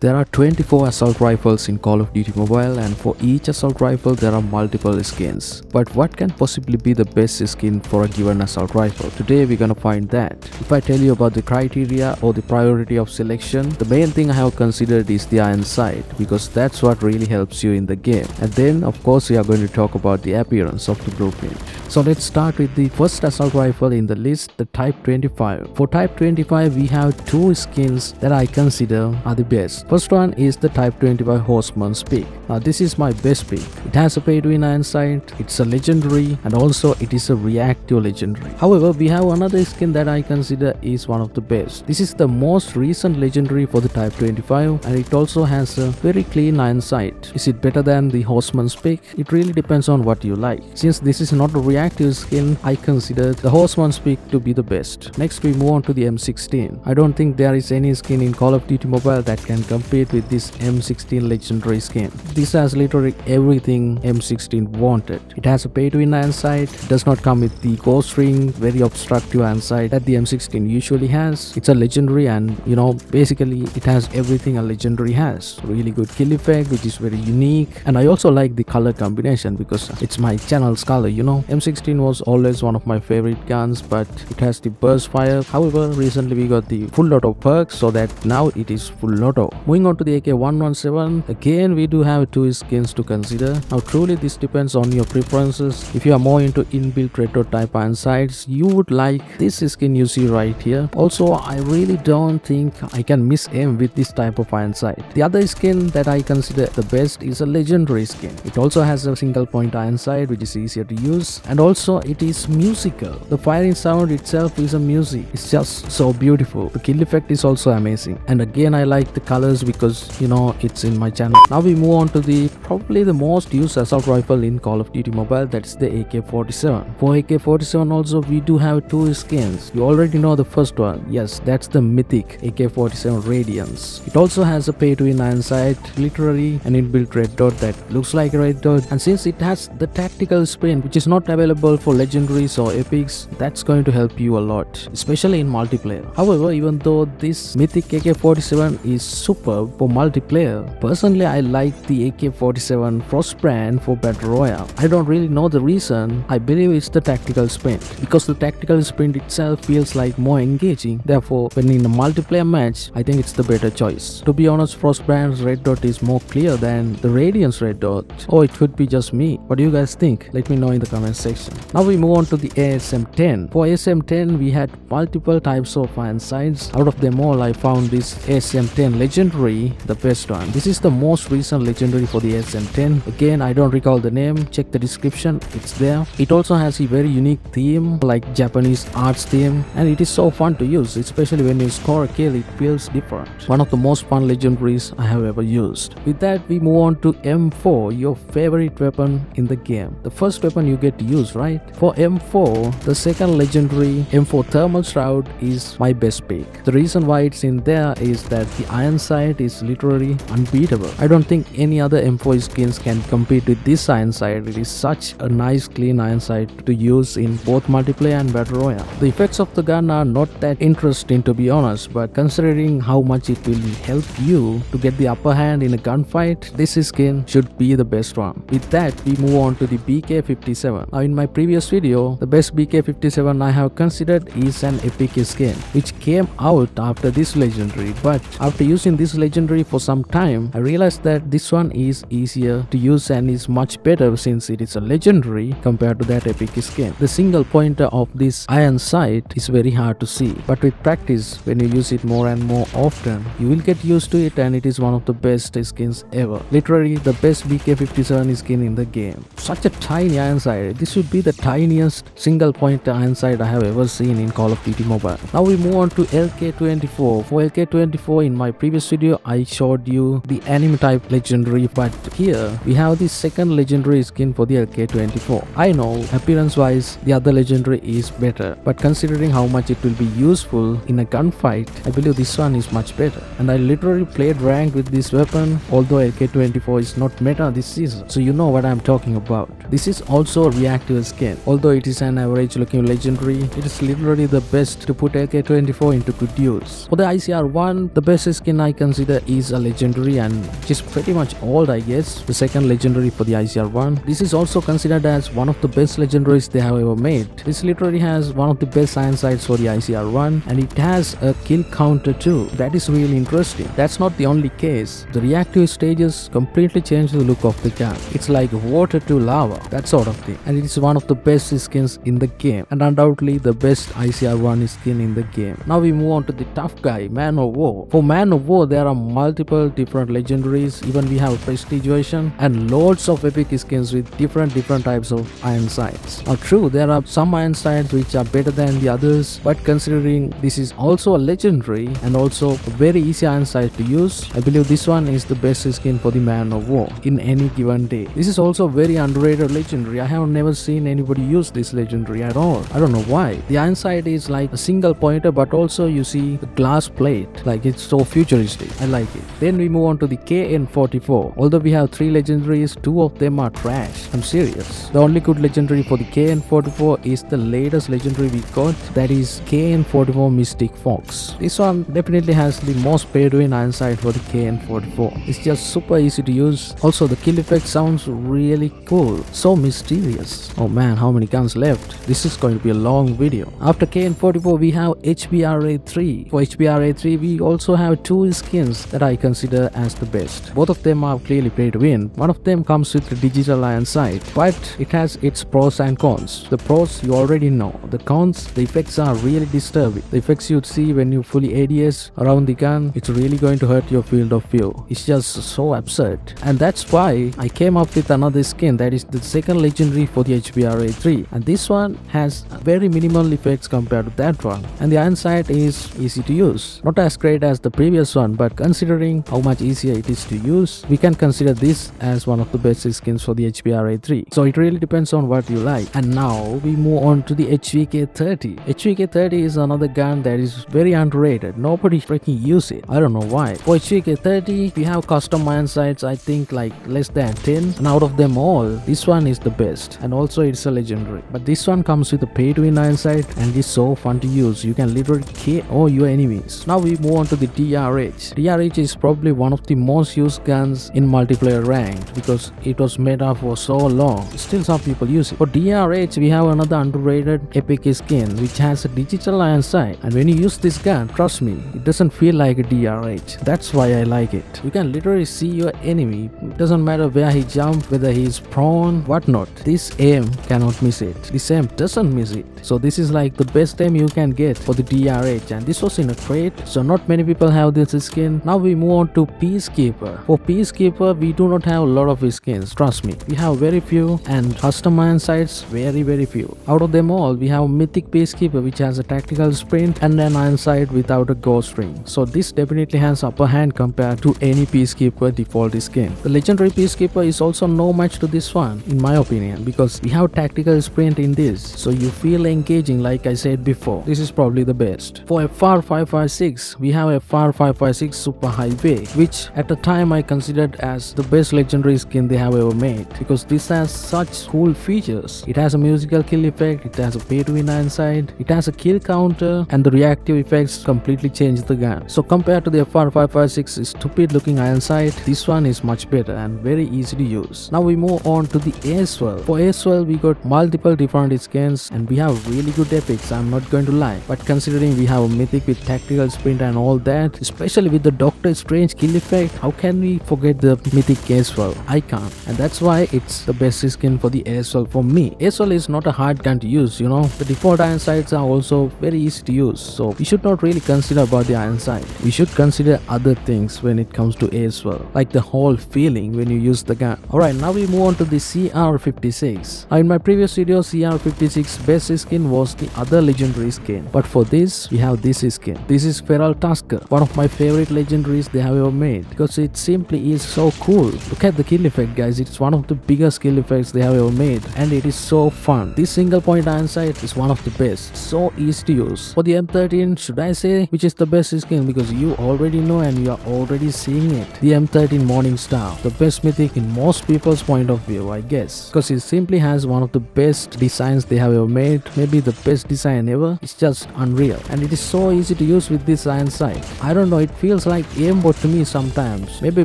There are 24 assault rifles in Call of Duty Mobile and for each assault rifle there are multiple skins. But what can possibly be the best skin for a given assault rifle? Today we're gonna find that. If I tell you about the criteria or the priority of selection, the main thing I have considered is the iron sight because that's what really helps you in the game. And then of course we are going to talk about the appearance of the blueprint. So let's start with the first assault rifle in the list, the Type 25. For Type 25 we have two skins that I consider are the best. First one is the Type 25 Horseman's Pick. Now this is my best pick. It has a win iron sight, it's a legendary and also it is a reactive legendary. However, we have another skin that I consider is one of the best. This is the most recent legendary for the Type 25 and it also has a very clean iron sight. Is it better than the Horseman's Pick? It really depends on what you like. Since this is not a reactive skin, I consider the Horseman's Pick to be the best. Next we move on to the M16. I don't think there is any skin in Call of Duty Mobile that can compete with this M16 legendary skin. This has literally everything M16 wanted. It has a pay to win iron sight, does not come with the ghost ring, very obstructive iron sight that the M16 usually has. It's a legendary and you know basically it has everything a legendary has. Really good kill effect which is very unique and I also like the color combination because it's my channel's color you know. M16 was always one of my favorite guns but it has the burst fire. However recently we got the full auto perk so that now it is full auto. Moving on to the AK-117, again we do have two skins to consider. Now truly this depends on your preferences. If you are more into inbuilt red dot type iron sights, you would like this skin you see right here. Also, I really don't think I can miss aim with this type of iron sight. The other skin that I consider the best is a legendary skin. It also has a single point iron sight which is easier to use and also it is musical. The firing sound itself is a music. It's just so beautiful. The kill effect is also amazing. And again I like the colors because you know it's in my channel. Now we move on to the probably the most used assault rifle in Call of Duty Mobile that's the AK-47. For AK-47 also we do have two skins. You already know the first one. Yes, that's the mythic AK-47 Radiance. It also has a pay to win iron sight, literally an inbuilt red dot that looks like a red dot and since it has the tactical sprint which is not available for legendaries or epics, that's going to help you a lot, especially in multiplayer. However, even though this mythic AK-47 is superb for multiplayer, personally I like the AK-47 Frostbrand for Battle Royale. I don't really know the reason, I believe it's the tactical sprint because the tactical sprint itself feels like more engaging. Therefore, when in a multiplayer match, I think it's the better choice. To be honest, Frostbrand's red dot is more clear than the Radiance red dot. Or it could be just me. What do you guys think? Let me know in the comment section. Now we move on to the ASM-10. For ASM-10, we had multiple types of iron sights. Out of them all, I found this ASM-10 Legendary the best one. This is the most recent legendary for the ASM-10. Again, I don't recall the name. Check the description. It's there. It also has a very unique theme like Japanese arts theme and it is so fun to use especially when you score a kill it feels different. One of the most fun legendaries I have ever used. With that we move on to M4 your favorite weapon in the game. The first weapon you get to use right? For M4 the second legendary M4 Thermal Shroud is my best pick. The reason why it's in there is that the iron sight is literally unbeatable. I don't think any other M4 skins can compete with this iron sight. It is such a nice clean iron sight to use in both multiplayer and battle royale. The effects of the gun are not that interesting to be honest but considering how much it will help you to get the upper hand in a gunfight, this skin should be the best one. With that we move on to the BK57. Now in my previous video, the best BK57 I have considered is an epic skin which came out after this legendary but after using this legendary for some time I realized that this one is easier to use and is much better since it is a legendary compared to that epic skin. The single pointer of this iron sight is very hard to see but with practice when you use it more and more often you will get used to it and it is one of the best skins ever. Literally the best BK57 skin in the game. Such a tiny iron sight. This should be the tiniest single pointer iron sight I have ever seen in Call of Duty Mobile. Now we move on to LK24. For LK24 in my previous video I showed you the anime type legendary but here we have the second legendary skin for the LK24. I know appearance wise the other legendary is better but considering how much it will be useful in a gunfight I believe this one is much better and I literally played rank with this weapon although LK24 is not meta this season so you know what I'm talking about. This is also a reactive skin although it is an average looking legendary it is literally the best to put LK24 into good use. For the ICR1 the best skin I consider is a legendary and is pretty much old I guess. The second legendary for the ICR1. This is also considered as one of the best legendaries they have ever made. This literally has one of the best science sites for the ICR1 and it has a kill counter too. That is really interesting. That's not the only case. The reactive stages completely change the look of the gun. It's like water to lava, that sort of thing. And it is one of the best skins in the game and undoubtedly the best ICR1 skin in the game. Now we move on to the tough guy, Man-O-War. For Man-O-War there are multiple different legendaries, even we have version and loads of epic skins with different different types of iron sights. Now true, there are some iron sights which are better than the others, but considering this is also a legendary and also a very easy iron sight to use, I believe this one is the best skin for the Man-O-War in any given day. This is also very underrated legendary. I have never seen anybody use this legendary at all. I don't know why. The iron sight is like a single pointer, but also you see the glass plate, like it's so futuristic. I like it. Then we move on to the KN44. Although we have three legendaries, two of them are trash. I'm serious. The only good legendary for the KN44 is the latest legendary we got, that is KN44 Mystic Fox. This one definitely has the most pay to win iron sight for the KN44. It's just super easy to use. Also, the kill effect sounds really cool, so mysterious. Oh man, how many guns left? This is going to be a long video. After KN44, we have HBRA3. For HBRA3, we also have two skins that I consider as the best. Both of them are clearly pay to win. One of them comes with the digital iron sight, but it has its pros and cons. The pros you already know. The cons, the effects are really disturbing. The effects you'd see when you fully ADS around the gun, it's really going to hurt your field of view. It's just so absurd. And that's why I came up with another skin that is the second legendary for the HBRA 3. And this one has very minimal effects compared to that one. And the iron sight is easy to use. Not as great as the previous one, but considering how much easier it is to use, we can consider this as one of the best skins for the HBRA 3. So it really depends on what you like. And now we move on to the HVK 30. HVK 30 is another gun that is very underrated. Nobody freaking use it. I don't know why. For HVK 30, we have custom iron sights, I think like less than 10. And out of them all, this one is the best. And also it's a legendary. But this one comes with a pay to win iron sight and it's so fun to use. You can literally KO your enemies. Now we move on to the DRH. DRH is probably one of the most used guns in multiplayer ranked because it was made up for so long. Still some people use it. For DRH, we have another underrated epic skin which has a digital iron sight. And when you use this gun, trust me, it doesn't feel like a DRH. That's why I like it. You can literally see your enemy. It doesn't matter where he jumps, whether he is prone, whatnot. This aim cannot miss it. This aim doesn't miss it. So this is like the best aim you can get for the DRH and this was in a crate so not many people have this skin. Now we move on to Peacekeeper. For Peacekeeper we do not have a lot of skins trust me. We have very few and custom iron sights very very few. Out of them all we have Mythic Peacekeeper which has a tactical sprint and an iron sight without a ghost ring. So this definitely has upper hand compared to any Peacekeeper default skin. The legendary Peacekeeper is also no match to this one in my opinion because we have tactical sprint in this so you feel engaging like I said before. This is probably the best. For FR556 we have a FR556 Super Highway which at the time I considered as the best legendary skin they have ever made because this has such cool features. It has a musical kill effect, it has a pay to win inside, it has a kill counter and the reactive effects completely change the gun. So compared to the FR556 stupid looking iron sight, this one is much better and very easy to use. Now we move on to the ASVAL. For ASVAL we got multiple different skins and we have really good epics I'm not going to lie but considering we have a mythic with tactical sprint and all that especially with the Doctor Strange kill effect how can we forget the mythic ASVAL? I can't and that's why it's the best skin for the ASVAL for me. ASVAL is not a hard gun to use you know the default iron sights are also very easy to use so we should not really consider about the iron sight. We should consider other things when it comes to ASVAL like the whole feeling when you use the gun. Alright now we move on to the CR56. Now in my previous video CR56 best skin was the other legendary skin but for this we have this skin. This is Feral Tusker one of my favorite legendaries they have ever made. Because it simply is so cool. Look at the kill effect guys. It's one of the biggest kill effects they have ever made. And it is so fun. This single point iron sight is one of the best. So easy to use. For the M13 should I say which is the best skin because you already know and you are already seeing it. The M13 Morning Star. The best mythic in most people's point of view I guess. Because it simply has one of the best designs they have ever made. Maybe the best design ever. It's just unreal. And it is so easy to use with this iron sight. I don't know. It feels feels like aimbot to me sometimes. Maybe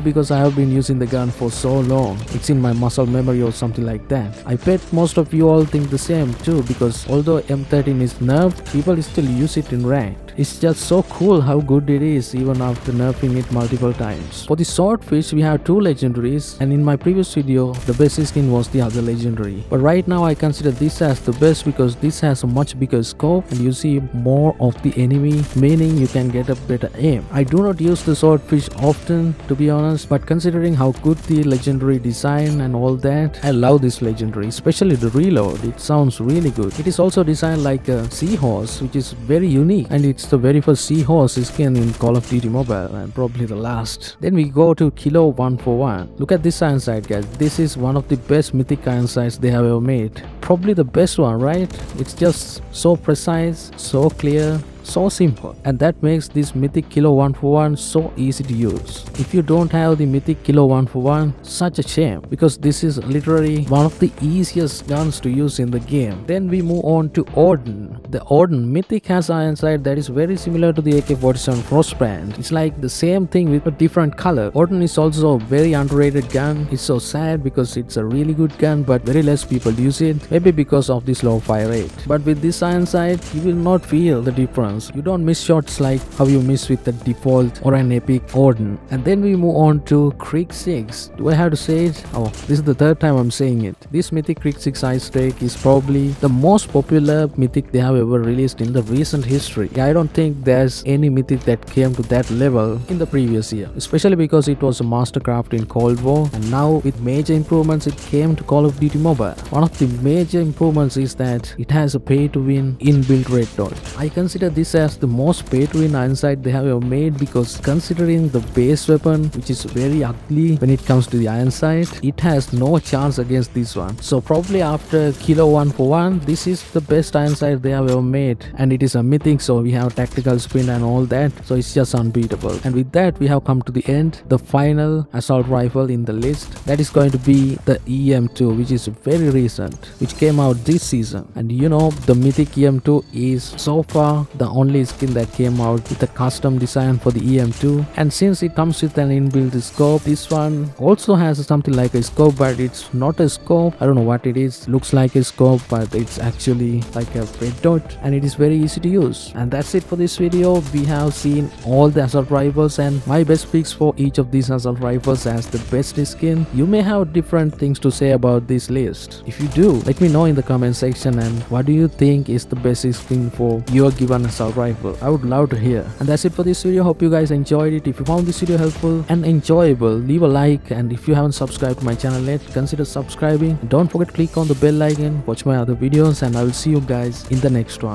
because I have been using the gun for so long. It's in my muscle memory or something like that. I bet most of you all think the same too because although M13 is nerfed, people still use it in ranked. It's just so cool how good it is even after nerfing it multiple times. For the swordfish we have two legendaries and in my previous video the best skin was the other legendary. But right now I consider this as the best because this has a much bigger scope and you see more of the enemy meaning you can get a better aim. I do not use the swordfish often to be honest but considering how good the legendary design and all that I love this legendary especially the reload it sounds really good. It is also designed like a seahorse which is very unique and it's the very first seahorse skin in Call of Duty Mobile and probably the last. Then we go to Kilo 141. Look at this iron sight guys. This is one of the best mythic iron sights they have ever made. Probably the best one right? It's just so precise, so clear, so simple and that makes this mythic kilo 141 so easy to use if you don't have the mythic kilo 141 such a shame because this is literally one of the easiest guns to use in the game then we move on to Oden the Oden mythic has iron sight that is very similar to the AK-47 Frostbrand it's like the same thing with a different color Oden is also a very underrated gun it's so sad because it's a really good gun but very less people use it maybe because of this low fire rate but with this iron sight you will not feel the difference you don't miss shots like how you miss with the default or an epic Oden. And then we move on to Krig 6. Do I have to say it? Oh, this is the third time I'm saying it. This Mythic Krig 6 Ice Drake is probably the most popular Mythic they have ever released in the recent history. I don't think there's any Mythic that came to that level in the previous year. Especially because it was a mastercraft in Cold War and now with major improvements it came to Call of Duty Mobile. One of the major improvements is that it has a pay to win inbuilt red dot. I consider this as the most pay to win iron sight they have ever made because considering the base weapon which is very ugly when it comes to the iron sight it has no chance against this one so probably after kilo 1 for 1 this is the best iron sight they have ever made and it is a mythic so we have tactical sprint and all that. So it's just unbeatable. And with that we have come to the end. The final assault rifle in the list. That is going to be the em2 which is very recent which came out this season. And you know the mythic em2 is so far the only skin that came out with a custom design for the EM2 and since it comes with an inbuilt scope this one also has something like a scope but it's not a scope. I don't know what it is. Looks like a scope but it's actually like a red and it is very easy to use. And that's it for this video. We have seen all the assault rifles and my best picks for each of these assault rifles as the best skin. You may have different things to say about this list. If you do let me know in the comment section and what do you think is the best skin for your given assault rifle. I would love to hear. And that's it for this video. Hope you guys enjoyed it. If you found this video helpful and enjoyable leave a like. And if you haven't subscribed to my channel yet consider subscribing. Don't forget to click on the bell icon. Watch my other videos and i will see you guys in the next one